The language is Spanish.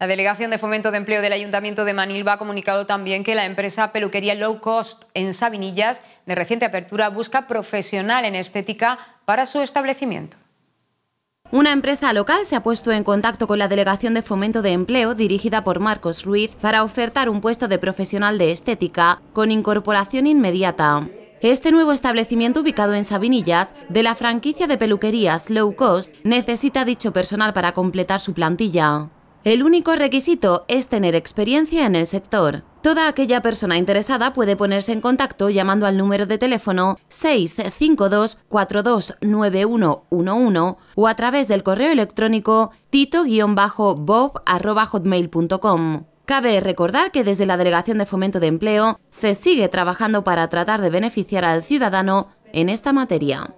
La Delegación de Fomento de Empleo del Ayuntamiento de Manilva ha comunicado también que la empresa peluquería Low Cost en Sabinillas, de reciente apertura, busca profesional en estética para su establecimiento. Una empresa local se ha puesto en contacto con la Delegación de Fomento de Empleo dirigida por Marcos Ruiz para ofertar un puesto de profesional de estética con incorporación inmediata. Este nuevo establecimiento ubicado en Sabinillas, de la franquicia de peluquerías Low Cost, necesita dicho personal para completar su plantilla. El único requisito es tener experiencia en el sector. Toda aquella persona interesada puede ponerse en contacto llamando al número de teléfono 652-429111 o a través del correo electrónico tito-bob.hotmail.com. Cabe recordar que desde la Delegación de Fomento de Empleo se sigue trabajando para tratar de beneficiar al ciudadano en esta materia.